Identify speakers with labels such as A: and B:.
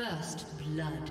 A: First blood.